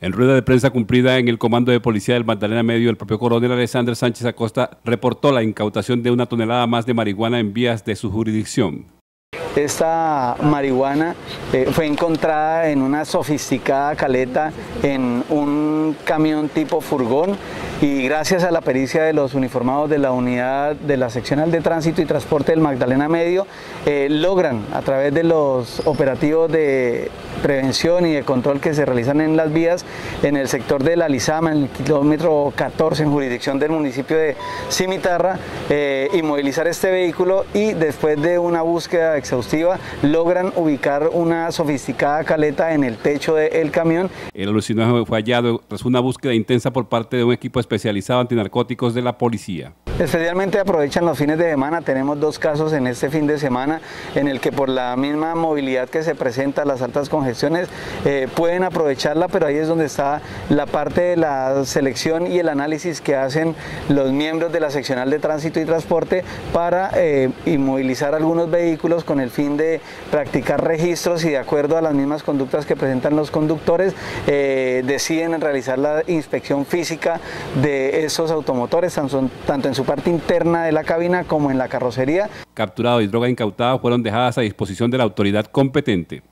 En rueda de prensa cumplida en el Comando de Policía del Magdalena Medio, el propio coronel Alexander Sánchez Acosta reportó la incautación de una tonelada más de marihuana en vías de su jurisdicción. Esta marihuana eh, fue encontrada en una sofisticada caleta en un camión tipo furgón y gracias a la pericia de los uniformados de la unidad de la seccional de tránsito y transporte del Magdalena Medio, eh, logran a través de los operativos de prevención y de control que se realizan en las vías en el sector de la Lizama, en el kilómetro 14 en jurisdicción del municipio de Cimitarra, eh, inmovilizar este vehículo y después de una búsqueda exhaustiva logran ubicar una sofisticada caleta en el techo del camión. El alucinógeno fue hallado tras una búsqueda intensa por parte de un equipo especializado antinarcóticos de la policía. Especialmente aprovechan los fines de semana, tenemos dos casos en este fin de semana en el que por la misma movilidad que se presenta, las altas congestiones, eh, pueden aprovecharla, pero ahí es donde está la parte de la selección y el análisis que hacen los miembros de la seccional de tránsito y transporte para eh, inmovilizar algunos vehículos con el fin de practicar registros y de acuerdo a las mismas conductas que presentan los conductores, eh, deciden realizar la inspección física de esos automotores, tanto en su parte interna de la cabina como en la carrocería. Capturado y droga incautada fueron dejadas a disposición de la autoridad competente.